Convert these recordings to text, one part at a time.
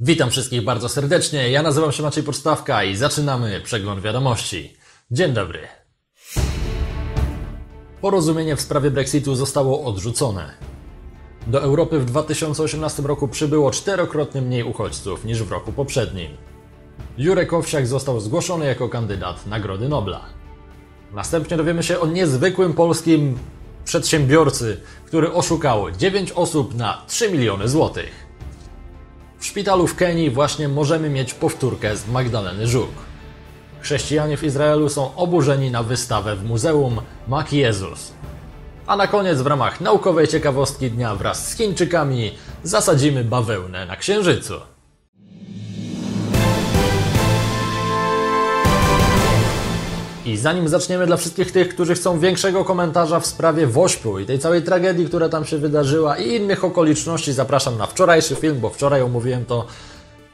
Witam wszystkich bardzo serdecznie. Ja nazywam się Maciej Podstawka i zaczynamy przegląd wiadomości. Dzień dobry. Porozumienie w sprawie Brexitu zostało odrzucone. Do Europy w 2018 roku przybyło czterokrotnie mniej uchodźców niż w roku poprzednim. Jurek Owsiak został zgłoszony jako kandydat Nagrody Nobla. Następnie dowiemy się o niezwykłym polskim przedsiębiorcy, który oszukał 9 osób na 3 miliony złotych. W szpitalu w Kenii właśnie możemy mieć powtórkę z Magdaleny Żuk. Chrześcijanie w Izraelu są oburzeni na wystawę w muzeum Maki Jezus. A na koniec w ramach naukowej ciekawostki dnia wraz z Chińczykami zasadzimy bawełnę na Księżycu. I zanim zaczniemy dla wszystkich tych, którzy chcą większego komentarza w sprawie Wośpu i tej całej tragedii, która tam się wydarzyła i innych okoliczności, zapraszam na wczorajszy film, bo wczoraj omówiłem to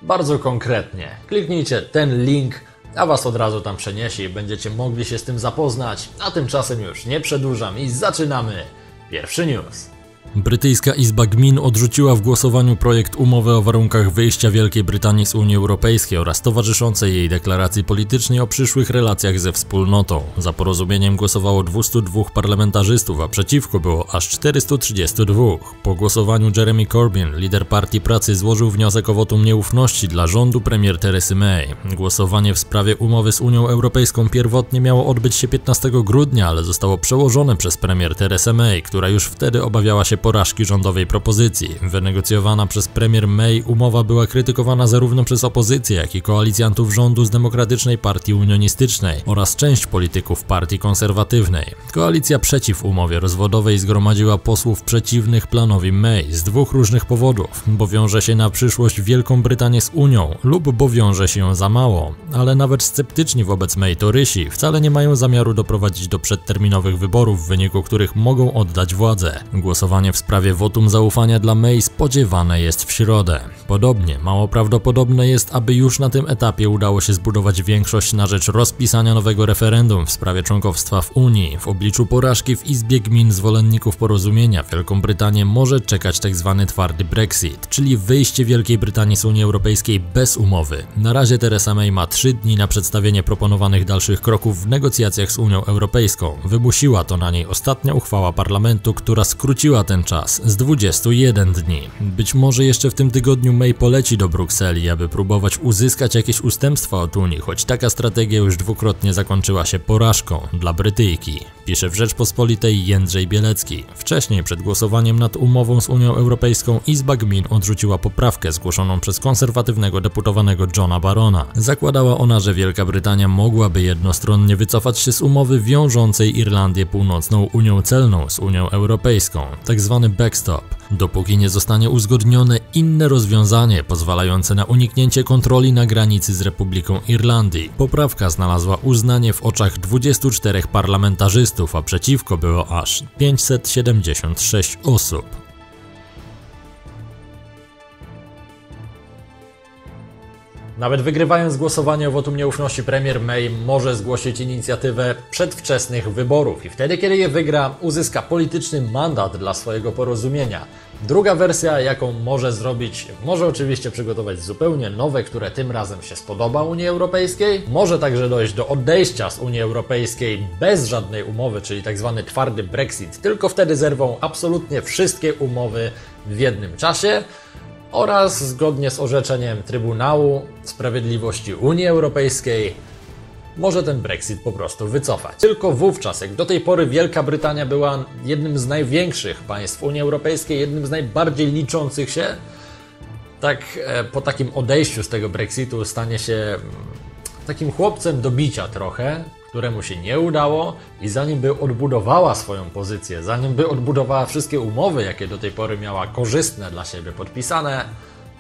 bardzo konkretnie. Kliknijcie ten link, a Was od razu tam przeniesie i będziecie mogli się z tym zapoznać. A tymczasem już nie przedłużam i zaczynamy. Pierwszy news. Brytyjska Izba Gmin odrzuciła w głosowaniu projekt umowy o warunkach wyjścia Wielkiej Brytanii z Unii Europejskiej oraz towarzyszącej jej deklaracji politycznej o przyszłych relacjach ze wspólnotą. Za porozumieniem głosowało 202 parlamentarzystów, a przeciwko było aż 432. Po głosowaniu Jeremy Corbyn, lider Partii Pracy, złożył wniosek o wotum nieufności dla rządu premier Teresy May. Głosowanie w sprawie umowy z Unią Europejską pierwotnie miało odbyć się 15 grudnia, ale zostało przełożone przez premier Teresę May, która już wtedy obawiała się porażki rządowej propozycji. Wynegocjowana przez premier May umowa była krytykowana zarówno przez opozycję, jak i koalicjantów rządu z Demokratycznej Partii Unionistycznej oraz część polityków Partii Konserwatywnej. Koalicja przeciw umowie rozwodowej zgromadziła posłów przeciwnych planowi May z dwóch różnych powodów, bo wiąże się na przyszłość Wielką Brytanię z Unią lub bo wiąże się za mało. Ale nawet sceptyczni wobec May torysi wcale nie mają zamiaru doprowadzić do przedterminowych wyborów, w wyniku których mogą oddać władzę. Głosowanie w sprawie wotum zaufania dla May spodziewane jest w środę. Podobnie mało prawdopodobne jest, aby już na tym etapie udało się zbudować większość na rzecz rozpisania nowego referendum w sprawie członkowstwa w Unii. W obliczu porażki w Izbie Gmin zwolenników porozumienia Wielką Brytanię może czekać tzw. Tak twardy Brexit, czyli wyjście Wielkiej Brytanii z Unii Europejskiej bez umowy. Na razie Theresa May ma trzy dni na przedstawienie proponowanych dalszych kroków w negocjacjach z Unią Europejską. Wymusiła to na niej ostatnia uchwała parlamentu, która skróciła ten czas z 21 dni. Być może jeszcze w tym tygodniu May poleci do Brukseli, aby próbować uzyskać jakieś ustępstwa od Unii, choć taka strategia już dwukrotnie zakończyła się porażką dla Brytyjki. Pisze w Rzeczpospolitej Jędrzej Bielecki. Wcześniej przed głosowaniem nad umową z Unią Europejską Izba Gmin odrzuciła poprawkę zgłoszoną przez konserwatywnego deputowanego Johna Barona. Zakładała ona, że Wielka Brytania mogłaby jednostronnie wycofać się z umowy wiążącej Irlandię Północną Unią Celną z Unią Europejską, tak zwany backstop, dopóki nie zostanie uzgodnione inne rozwiązanie pozwalające na uniknięcie kontroli na granicy z Republiką Irlandii. Poprawka znalazła uznanie w oczach 24 parlamentarzystów, a przeciwko było aż 576 osób. Nawet wygrywając głosowanie o wotum nieufności, premier May może zgłosić inicjatywę przedwczesnych wyborów i wtedy, kiedy je wygra, uzyska polityczny mandat dla swojego porozumienia. Druga wersja, jaką może zrobić, może oczywiście przygotować zupełnie nowe, które tym razem się spodoba Unii Europejskiej. Może także dojść do odejścia z Unii Europejskiej bez żadnej umowy, czyli tak zwany twardy Brexit. Tylko wtedy zerwą absolutnie wszystkie umowy w jednym czasie oraz zgodnie z orzeczeniem Trybunału Sprawiedliwości Unii Europejskiej może ten Brexit po prostu wycofać. Tylko wówczas, jak do tej pory Wielka Brytania była jednym z największych państw Unii Europejskiej, jednym z najbardziej liczących się, tak e, po takim odejściu z tego Brexitu stanie się mm, takim chłopcem do bicia trochę, któremu się nie udało i zanim by odbudowała swoją pozycję, zanim by odbudowała wszystkie umowy, jakie do tej pory miała korzystne dla siebie podpisane,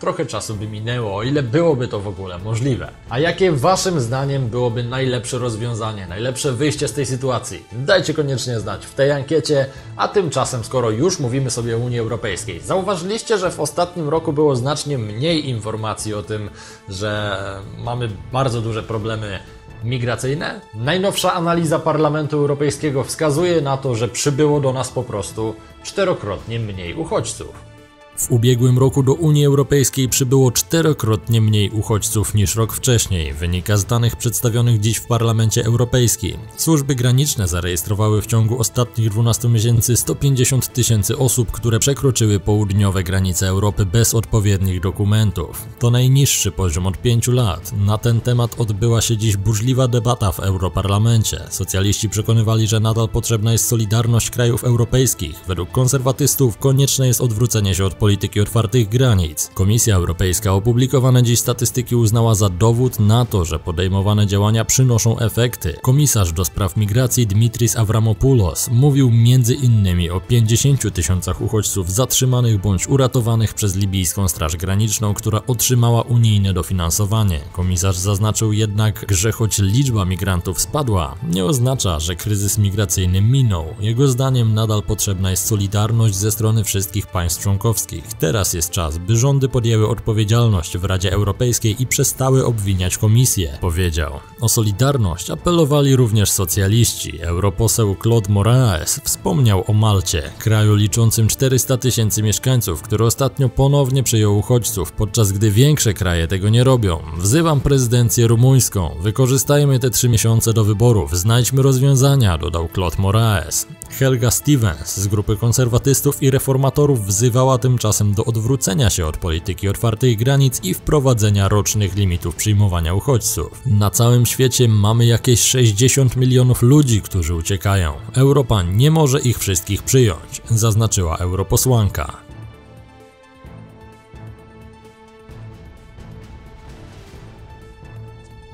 trochę czasu by minęło, o ile byłoby to w ogóle możliwe. A jakie Waszym zdaniem byłoby najlepsze rozwiązanie, najlepsze wyjście z tej sytuacji? Dajcie koniecznie znać w tej ankiecie, a tymczasem, skoro już mówimy sobie o Unii Europejskiej, zauważyliście, że w ostatnim roku było znacznie mniej informacji o tym, że mamy bardzo duże problemy migracyjne? Najnowsza analiza Parlamentu Europejskiego wskazuje na to, że przybyło do nas po prostu czterokrotnie mniej uchodźców. W ubiegłym roku do Unii Europejskiej przybyło czterokrotnie mniej uchodźców niż rok wcześniej, wynika z danych przedstawionych dziś w Parlamencie Europejskim. Służby graniczne zarejestrowały w ciągu ostatnich 12 miesięcy 150 tysięcy osób, które przekroczyły południowe granice Europy bez odpowiednich dokumentów. To najniższy poziom od pięciu lat. Na ten temat odbyła się dziś burzliwa debata w Europarlamencie. Socjaliści przekonywali, że nadal potrzebna jest solidarność krajów europejskich. Według konserwatystów konieczne jest odwrócenie się od polityki otwartych granic. Komisja Europejska opublikowane dziś statystyki uznała za dowód na to, że podejmowane działania przynoszą efekty. Komisarz do spraw migracji Dmitris Avramopoulos mówił między innymi o 50 tysiącach uchodźców zatrzymanych bądź uratowanych przez libijską Straż Graniczną, która otrzymała unijne dofinansowanie. Komisarz zaznaczył jednak, że choć liczba migrantów spadła, nie oznacza, że kryzys migracyjny minął. Jego zdaniem nadal potrzebna jest solidarność ze strony wszystkich państw członkowskich. Teraz jest czas, by rządy podjęły odpowiedzialność w Radzie Europejskiej i przestały obwiniać Komisję, powiedział. O solidarność apelowali również socjaliści. Europoseł Claude Moraes wspomniał o Malcie, kraju liczącym 400 tysięcy mieszkańców, który ostatnio ponownie przyjął uchodźców, podczas gdy większe kraje tego nie robią. Wzywam prezydencję rumuńską. Wykorzystajmy te trzy miesiące do wyborów, znajdźmy rozwiązania, dodał Claude Moraes. Helga Stevens z grupy konserwatystów i reformatorów wzywała tymczasem do odwrócenia się od polityki otwartych granic i wprowadzenia rocznych limitów przyjmowania uchodźców. Na całym świecie mamy jakieś 60 milionów ludzi, którzy uciekają. Europa nie może ich wszystkich przyjąć, zaznaczyła europosłanka.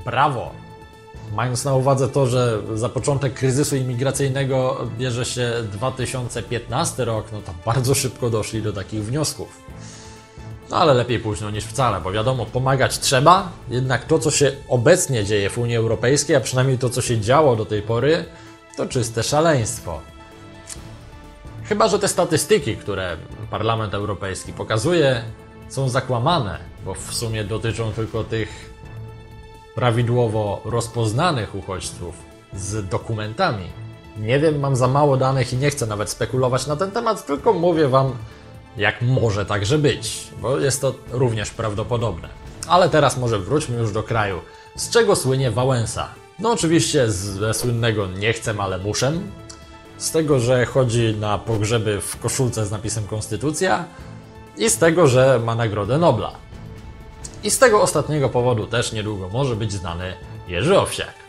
Brawo! Mając na uwadze to, że za początek kryzysu imigracyjnego bierze się 2015 rok, no to bardzo szybko doszli do takich wniosków. No ale lepiej późno niż wcale, bo wiadomo, pomagać trzeba, jednak to, co się obecnie dzieje w Unii Europejskiej, a przynajmniej to, co się działo do tej pory, to czyste szaleństwo. Chyba, że te statystyki, które Parlament Europejski pokazuje, są zakłamane, bo w sumie dotyczą tylko tych prawidłowo rozpoznanych uchodźców z dokumentami. Nie wiem, mam za mało danych i nie chcę nawet spekulować na ten temat, tylko mówię Wam, jak może także być, bo jest to również prawdopodobne. Ale teraz może wróćmy już do kraju. Z czego słynie Wałęsa? No oczywiście ze słynnego nie chcę, ale muszę. Z tego, że chodzi na pogrzeby w koszulce z napisem Konstytucja i z tego, że ma Nagrodę Nobla. I z tego ostatniego powodu też niedługo może być znany Jerzy Owsiak.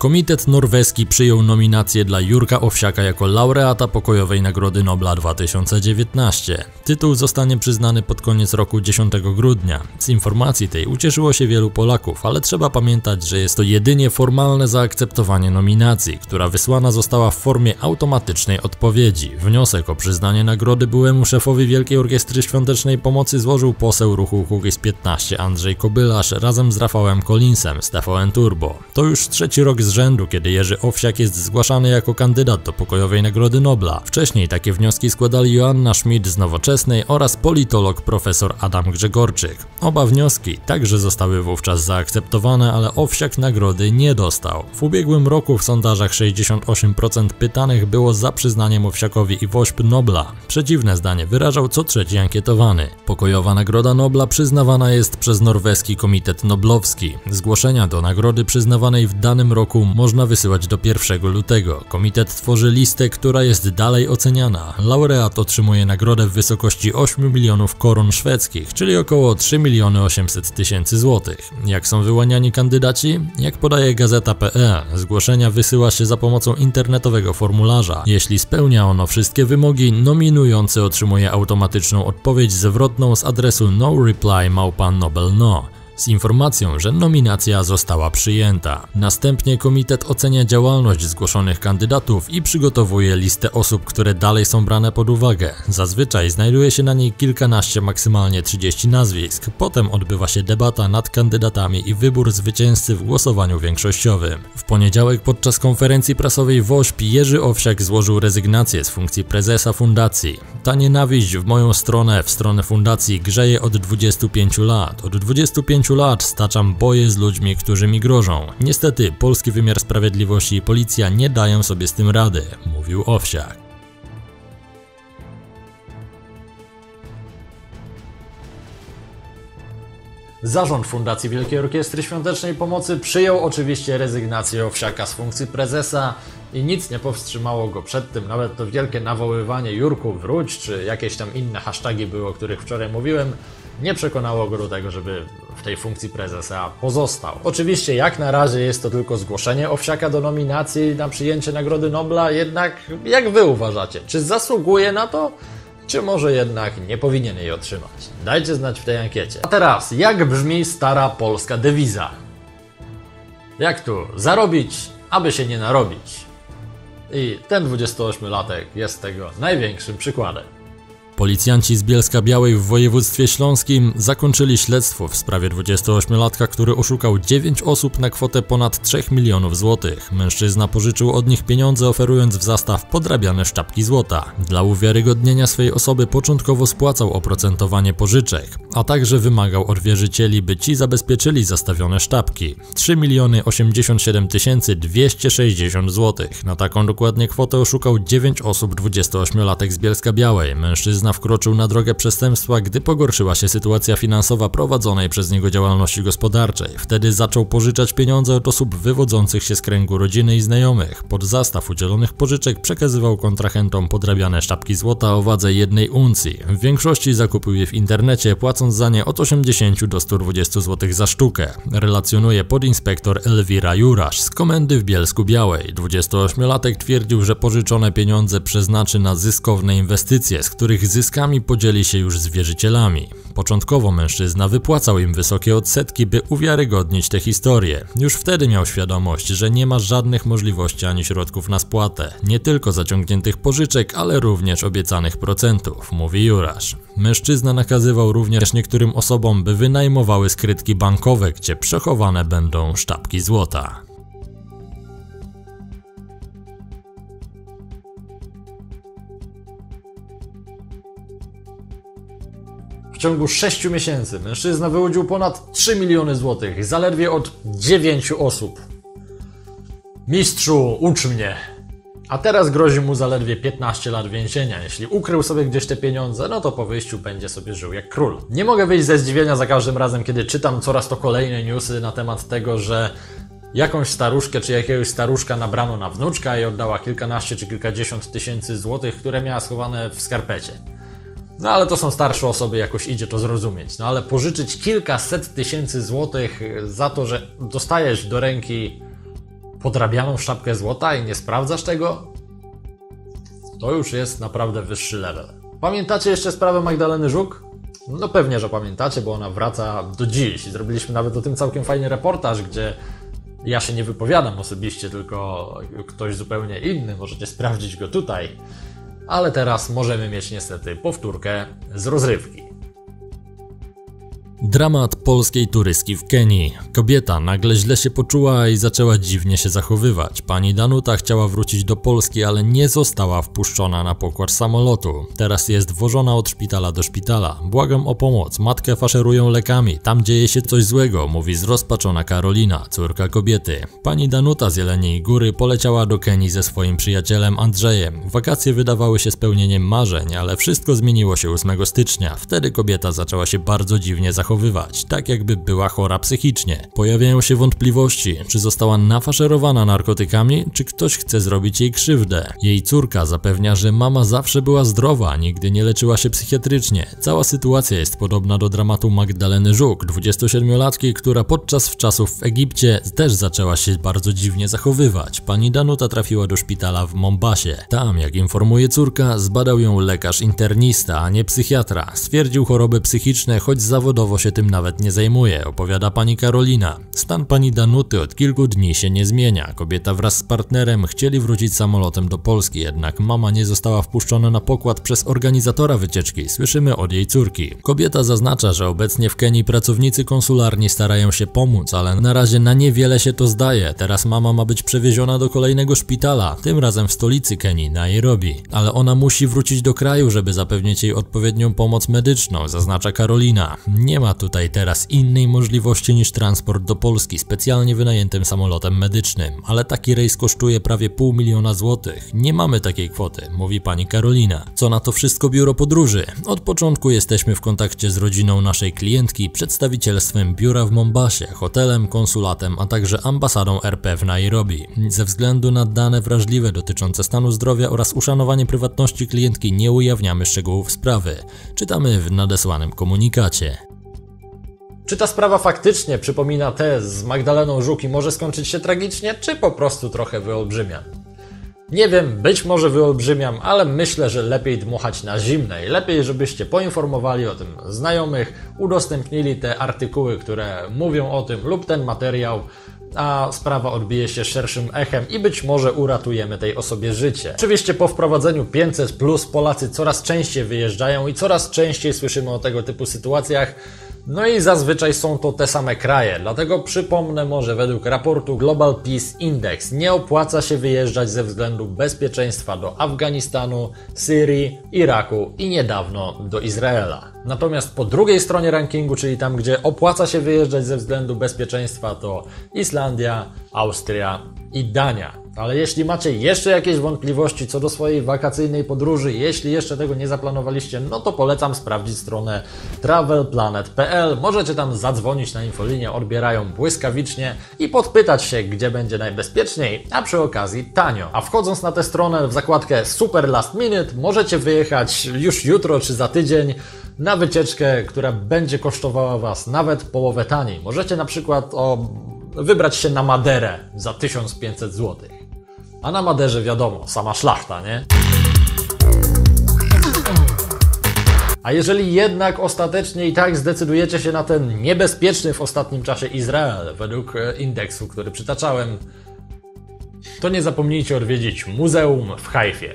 Komitet norweski przyjął nominację dla Jurka Owsiaka jako laureata pokojowej Nagrody Nobla 2019. Tytuł zostanie przyznany pod koniec roku 10 grudnia. Z informacji tej ucieszyło się wielu Polaków, ale trzeba pamiętać, że jest to jedynie formalne zaakceptowanie nominacji, która wysłana została w formie automatycznej odpowiedzi. Wniosek o przyznanie nagrody byłemu szefowi Wielkiej Orkiestry Świątecznej Pomocy złożył poseł ruchu Kukiz 15 Andrzej Kobylarz razem z Rafałem Collinsem z TVN Turbo. To już trzeci rok z rzędu, kiedy Jerzy Owsiak jest zgłaszany jako kandydat do pokojowej Nagrody Nobla. Wcześniej takie wnioski składali Joanna Schmidt z Nowoczesnej oraz politolog profesor Adam Grzegorczyk. Oba wnioski także zostały wówczas zaakceptowane, ale Owsiak nagrody nie dostał. W ubiegłym roku w sondażach 68% pytanych było za przyznaniem Owsiakowi i Wośp Nobla. Przeciwne zdanie wyrażał co trzeci ankietowany. Pokojowa Nagroda Nobla przyznawana jest przez norweski Komitet Noblowski. Zgłoszenia do nagrody przyznawanej w danym roku można wysyłać do 1 lutego. Komitet tworzy listę, która jest dalej oceniana. Laureat otrzymuje nagrodę w wysokości 8 milionów koron szwedzkich, czyli około 3 miliony 800 tysięcy złotych. Jak są wyłaniani kandydaci? Jak podaje gazeta.pl, zgłoszenia wysyła się za pomocą internetowego formularza. Jeśli spełnia ono wszystkie wymogi, nominujący otrzymuje automatyczną odpowiedź zwrotną z adresu no reply małpa nobel no z informacją, że nominacja została przyjęta. Następnie komitet ocenia działalność zgłoszonych kandydatów i przygotowuje listę osób, które dalej są brane pod uwagę. Zazwyczaj znajduje się na niej kilkanaście, maksymalnie 30 nazwisk. Potem odbywa się debata nad kandydatami i wybór zwycięzcy w głosowaniu większościowym. W poniedziałek podczas konferencji prasowej WOŚP Jerzy Owsiak złożył rezygnację z funkcji prezesa fundacji. Ta nienawiść w moją stronę, w stronę fundacji grzeje od 25 lat. Od 25 lat staczam boje z ludźmi, którzy mi grożą. Niestety, polski wymiar sprawiedliwości i policja nie dają sobie z tym rady, mówił Owsiak. Zarząd Fundacji Wielkiej Orkiestry Świątecznej Pomocy przyjął oczywiście rezygnację Owsiaka z funkcji prezesa i nic nie powstrzymało go przed tym, nawet to wielkie nawoływanie Jurku wróć, czy jakieś tam inne hasztagi były, o których wczoraj mówiłem, nie przekonało go do tego, żeby w tej funkcji prezesa pozostał. Oczywiście jak na razie jest to tylko zgłoszenie Owsiaka do nominacji na przyjęcie Nagrody Nobla, jednak jak wy uważacie, czy zasługuje na to? czy może jednak nie powinien jej otrzymać? Dajcie znać w tej ankiecie. A teraz, jak brzmi stara polska dewiza? Jak tu? Zarobić, aby się nie narobić. I ten 28-latek jest tego największym przykładem. Policjanci z Bielska Białej w województwie śląskim zakończyli śledztwo w sprawie 28-latka, który oszukał 9 osób na kwotę ponad 3 milionów złotych. Mężczyzna pożyczył od nich pieniądze oferując w zastaw podrabiane sztabki złota. Dla uwiarygodnienia swojej osoby początkowo spłacał oprocentowanie pożyczek, a także wymagał od wierzycieli, by ci zabezpieczyli zastawione sztabki. 3 miliony 87 260 złotych. Na taką dokładnie kwotę oszukał 9 osób 28-latek z Bielska Białej. Mężczyzna mężczyzna wkroczył na drogę przestępstwa, gdy pogorszyła się sytuacja finansowa prowadzonej przez niego działalności gospodarczej. Wtedy zaczął pożyczać pieniądze od osób wywodzących się z kręgu rodziny i znajomych. Pod zastaw udzielonych pożyczek przekazywał kontrahentom podrabiane sztabki złota o wadze jednej uncji. W większości zakupił je w internecie, płacąc za nie od 80 do 120 zł za sztukę. Relacjonuje podinspektor Elwira Jurasz z komendy w Bielsku Białej. 28-latek twierdził, że pożyczone pieniądze przeznaczy na zyskowne inwestycje, z których zyskami podzieli się już z wierzycielami. Początkowo mężczyzna wypłacał im wysokie odsetki, by uwiarygodnić tę historię. Już wtedy miał świadomość, że nie ma żadnych możliwości ani środków na spłatę, nie tylko zaciągniętych pożyczek, ale również obiecanych procentów, mówi Jurasz. Mężczyzna nakazywał również niektórym osobom, by wynajmowały skrytki bankowe, gdzie przechowane będą sztabki złota. Ciągu 6 miesięcy mężczyzna wyłudził ponad 3 miliony złotych, zaledwie od 9 osób. Mistrzu, ucz mnie. A teraz grozi mu zaledwie 15 lat więzienia. Jeśli ukrył sobie gdzieś te pieniądze, no to po wyjściu będzie sobie żył jak król. Nie mogę wyjść ze zdziwienia za każdym razem, kiedy czytam coraz to kolejne newsy na temat tego, że jakąś staruszkę czy jakiegoś staruszka nabrano na wnuczka i oddała kilkanaście czy kilkadziesiąt tysięcy złotych, które miała schowane w skarpecie. No ale to są starsze osoby, jakoś idzie to zrozumieć. No ale pożyczyć kilkaset tysięcy złotych za to, że dostajesz do ręki podrabianą sztabkę złota i nie sprawdzasz tego, to już jest naprawdę wyższy level. Pamiętacie jeszcze sprawę Magdaleny Żuk? No pewnie, że pamiętacie, bo ona wraca do dziś. Zrobiliśmy nawet o tym całkiem fajny reportaż, gdzie ja się nie wypowiadam osobiście, tylko ktoś zupełnie inny. Możecie sprawdzić go tutaj ale teraz możemy mieć niestety powtórkę z rozrywki. Dramat polskiej turystki w Kenii. Kobieta nagle źle się poczuła i zaczęła dziwnie się zachowywać. Pani Danuta chciała wrócić do Polski, ale nie została wpuszczona na pokład samolotu. Teraz jest wożona od szpitala do szpitala. Błagam o pomoc, matkę faszerują lekami, tam dzieje się coś złego, mówi zrozpaczona Karolina, córka kobiety. Pani Danuta z Jeleniej Góry poleciała do Kenii ze swoim przyjacielem Andrzejem. Wakacje wydawały się spełnieniem marzeń, ale wszystko zmieniło się 8 stycznia. Wtedy kobieta zaczęła się bardzo dziwnie zachowywać zachowywać, tak jakby była chora psychicznie. Pojawiają się wątpliwości, czy została nafaszerowana narkotykami, czy ktoś chce zrobić jej krzywdę. Jej córka zapewnia, że mama zawsze była zdrowa, nigdy nie leczyła się psychiatrycznie. Cała sytuacja jest podobna do dramatu Magdaleny Żuk, 27-latki, która podczas czasów w Egipcie też zaczęła się bardzo dziwnie zachowywać. Pani Danuta trafiła do szpitala w Mombasie. Tam, jak informuje córka, zbadał ją lekarz internista, a nie psychiatra. Stwierdził choroby psychiczne, choć zawodowo się tym nawet nie zajmuje, opowiada pani Karolina. Stan pani Danuty od kilku dni się nie zmienia. Kobieta wraz z partnerem chcieli wrócić samolotem do Polski, jednak mama nie została wpuszczona na pokład przez organizatora wycieczki. Słyszymy od jej córki. Kobieta zaznacza, że obecnie w Kenii pracownicy konsularni starają się pomóc, ale na razie na niewiele się to zdaje. Teraz mama ma być przewieziona do kolejnego szpitala, tym razem w stolicy Kenii, Nairobi. Ale ona musi wrócić do kraju, żeby zapewnić jej odpowiednią pomoc medyczną, zaznacza Karolina. Nie ma ma tutaj teraz innej możliwości niż transport do Polski specjalnie wynajętym samolotem medycznym, ale taki rejs kosztuje prawie pół miliona złotych. Nie mamy takiej kwoty, mówi pani Karolina. Co na to wszystko biuro podróży? Od początku jesteśmy w kontakcie z rodziną naszej klientki, przedstawicielstwem biura w Mombasie, hotelem, konsulatem, a także ambasadą RP w Nairobi. Ze względu na dane wrażliwe dotyczące stanu zdrowia oraz uszanowanie prywatności klientki nie ujawniamy szczegółów sprawy. Czytamy w nadesłanym komunikacie. Czy ta sprawa faktycznie przypomina tę z Magdaleną Żuk i może skończyć się tragicznie, czy po prostu trochę wyolbrzymiam? Nie wiem, być może wyolbrzymiam, ale myślę, że lepiej dmuchać na zimne i lepiej, żebyście poinformowali o tym znajomych, udostępnili te artykuły, które mówią o tym lub ten materiał, a sprawa odbije się szerszym echem i być może uratujemy tej osobie życie. Oczywiście po wprowadzeniu 500 plus Polacy coraz częściej wyjeżdżają i coraz częściej słyszymy o tego typu sytuacjach. No i zazwyczaj są to te same kraje, dlatego przypomnę może według raportu Global Peace Index nie opłaca się wyjeżdżać ze względu bezpieczeństwa do Afganistanu, Syrii, Iraku i niedawno do Izraela. Natomiast po drugiej stronie rankingu, czyli tam gdzie opłaca się wyjeżdżać ze względu bezpieczeństwa to Islandia, Austria i Dania. Ale jeśli macie jeszcze jakieś wątpliwości co do swojej wakacyjnej podróży, jeśli jeszcze tego nie zaplanowaliście, no to polecam sprawdzić stronę travelplanet.pl. Możecie tam zadzwonić na infolinię, odbierają błyskawicznie i podpytać się, gdzie będzie najbezpieczniej, a przy okazji tanio. A wchodząc na tę stronę w zakładkę Super Last Minute, możecie wyjechać już jutro czy za tydzień na wycieczkę, która będzie kosztowała Was nawet połowę taniej. Możecie na przykład o, wybrać się na Maderę za 1500 zł. A na Maderze wiadomo, sama szlachta, nie? A jeżeli jednak ostatecznie i tak zdecydujecie się na ten niebezpieczny w ostatnim czasie Izrael, według e, indeksu, który przytaczałem, to nie zapomnijcie odwiedzić muzeum w Hajfie.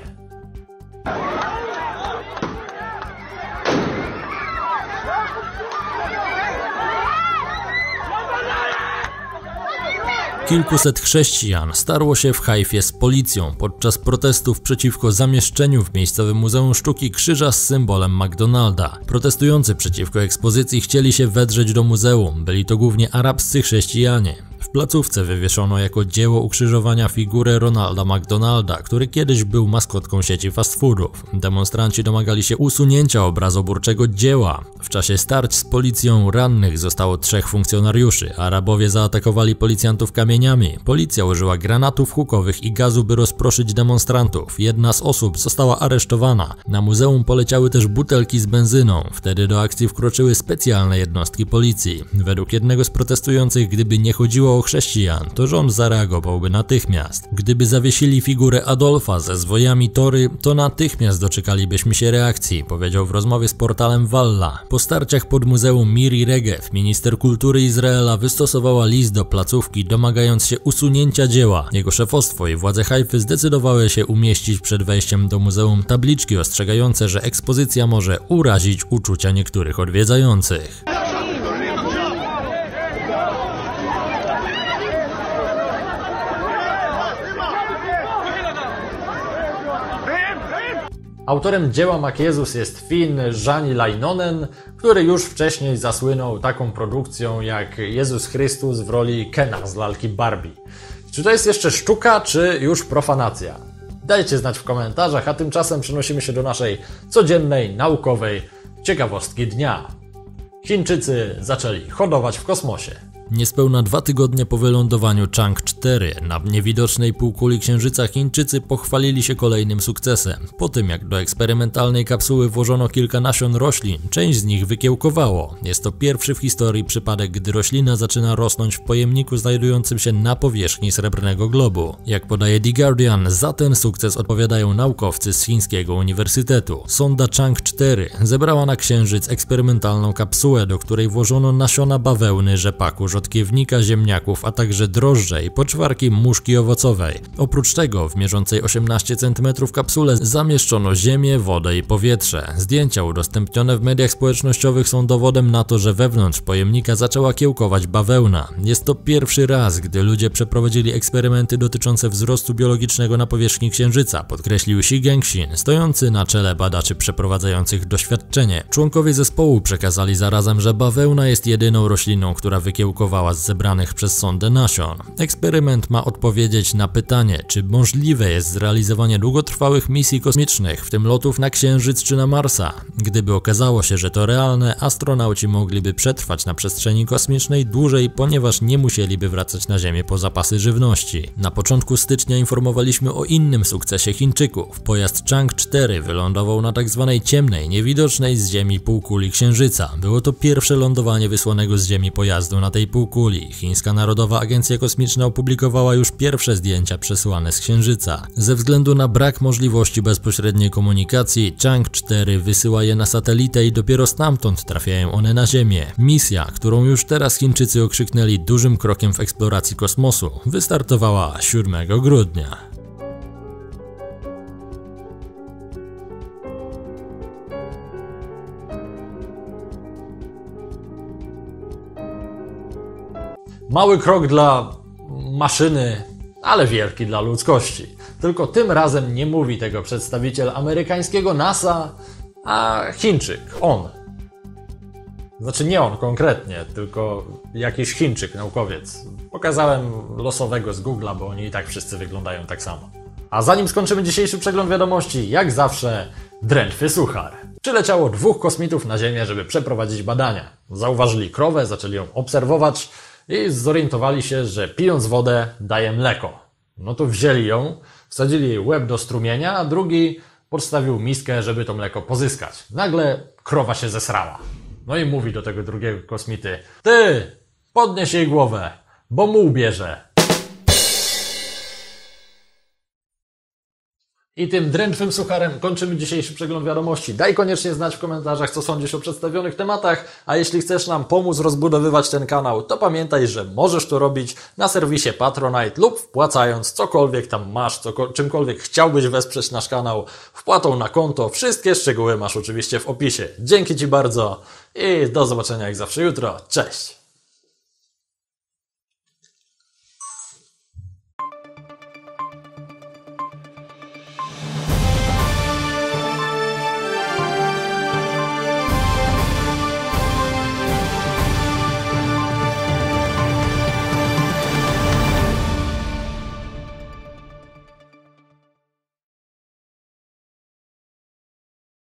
Kilkuset chrześcijan starło się w Hajfie z policją podczas protestów przeciwko zamieszczeniu w miejscowym Muzeum Sztuki krzyża z symbolem McDonalda. Protestujący przeciwko ekspozycji chcieli się wedrzeć do muzeum, byli to głównie arabscy chrześcijanie. Placówce wywieszono jako dzieło ukrzyżowania figurę Ronalda McDonalda, który kiedyś był maskotką sieci fast foodów. Demonstranci domagali się usunięcia obrazoburczego dzieła. W czasie starć z policją rannych zostało trzech funkcjonariuszy. Arabowie zaatakowali policjantów kamieniami. Policja użyła granatów hukowych i gazu, by rozproszyć demonstrantów. Jedna z osób została aresztowana. Na muzeum poleciały też butelki z benzyną. Wtedy do akcji wkroczyły specjalne jednostki policji. Według jednego z protestujących, gdyby nie chodziło o chrześcijan, to rząd zareagowałby natychmiast. Gdyby zawiesili figurę Adolfa ze zwojami tory, to natychmiast doczekalibyśmy się reakcji, powiedział w rozmowie z portalem Walla. Po starciach pod Muzeum Miri Regev, minister kultury Izraela wystosowała list do placówki, domagając się usunięcia dzieła. Jego szefostwo i władze Hajfy zdecydowały się umieścić przed wejściem do muzeum tabliczki ostrzegające, że ekspozycja może urazić uczucia niektórych odwiedzających. Autorem dzieła Mak Jezus jest Finn Jani Lainonen, który już wcześniej zasłynął taką produkcją jak Jezus Chrystus w roli Kena z lalki Barbie. Czy to jest jeszcze sztuka, czy już profanacja? Dajcie znać w komentarzach, a tymczasem przenosimy się do naszej codziennej, naukowej ciekawostki dnia. Chińczycy zaczęli hodować w kosmosie. Niespełna dwa tygodnie po wylądowaniu Chang 4 na niewidocznej półkuli Księżyca Chińczycy pochwalili się kolejnym sukcesem. Po tym jak do eksperymentalnej kapsuły włożono kilka nasion roślin, część z nich wykiełkowało. Jest to pierwszy w historii przypadek, gdy roślina zaczyna rosnąć w pojemniku znajdującym się na powierzchni srebrnego globu. Jak podaje The Guardian, za ten sukces odpowiadają naukowcy z chińskiego uniwersytetu. Sonda Chang 4 zebrała na Księżyc eksperymentalną kapsułę, do której włożono nasiona bawełny, rzepaku, rzodkiewnika, ziemniaków, a także drożdże i po czym poczwarki muszki owocowej. Oprócz tego w mierzącej 18 cm kapsule zamieszczono ziemię, wodę i powietrze. Zdjęcia udostępnione w mediach społecznościowych są dowodem na to, że wewnątrz pojemnika zaczęła kiełkować bawełna. Jest to pierwszy raz, gdy ludzie przeprowadzili eksperymenty dotyczące wzrostu biologicznego na powierzchni Księżyca, podkreślił Xi Gengxin, stojący na czele badaczy przeprowadzających doświadczenie. Członkowie zespołu przekazali zarazem, że bawełna jest jedyną rośliną, która wykiełkowała z zebranych przez sondę nasion. Eksperyment ma odpowiedzieć na pytanie, czy możliwe jest zrealizowanie długotrwałych misji kosmicznych, w tym lotów na Księżyc czy na Marsa. Gdyby okazało się, że to realne, astronauci mogliby przetrwać na przestrzeni kosmicznej dłużej, ponieważ nie musieliby wracać na Ziemię po zapasy żywności. Na początku stycznia informowaliśmy o innym sukcesie Chińczyków. Pojazd Chang 4 wylądował na tzw. Tak ciemnej, niewidocznej z Ziemi półkuli Księżyca. Było to pierwsze lądowanie wysłanego z Ziemi pojazdu na tej półkuli. Chińska Narodowa Agencja Kosmiczna opublikowała już pierwsze zdjęcia przesłane z Księżyca. Ze względu na brak możliwości bezpośredniej komunikacji, Chang 4 wysyła je na satelitę i dopiero stamtąd trafiają one na Ziemię. Misja, którą już teraz Chińczycy okrzyknęli dużym krokiem w eksploracji kosmosu, wystartowała 7 grudnia. Mały krok dla maszyny, ale wielki dla ludzkości. Tylko tym razem nie mówi tego przedstawiciel amerykańskiego NASA, a Chińczyk, on. Znaczy nie on konkretnie, tylko jakiś Chińczyk, naukowiec. Pokazałem losowego z Google'a, bo oni i tak wszyscy wyglądają tak samo. A zanim skończymy dzisiejszy przegląd wiadomości, jak zawsze, drętwy suchar. Przyleciało dwóch kosmitów na Ziemię, żeby przeprowadzić badania. Zauważyli krowę, zaczęli ją obserwować, i zorientowali się, że pijąc wodę daje mleko. No to wzięli ją, wsadzili jej łeb do strumienia, a drugi podstawił miskę, żeby to mleko pozyskać. Nagle krowa się zesrała. No i mówi do tego drugiego kosmity: Ty, podnieś jej głowę, bo mu ubierze. I tym drętwym sucharem kończymy dzisiejszy przegląd wiadomości. Daj koniecznie znać w komentarzach, co sądzisz o przedstawionych tematach, a jeśli chcesz nam pomóc rozbudowywać ten kanał, to pamiętaj, że możesz to robić na serwisie Patronite lub wpłacając cokolwiek tam masz, czymkolwiek chciałbyś wesprzeć nasz kanał, wpłatą na konto. Wszystkie szczegóły masz oczywiście w opisie. Dzięki Ci bardzo i do zobaczenia jak zawsze jutro. Cześć!